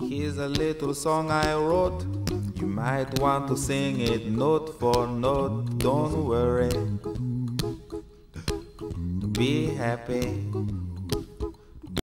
Here's a little song I wrote. You might want to sing it note for note. Don't worry. Be happy.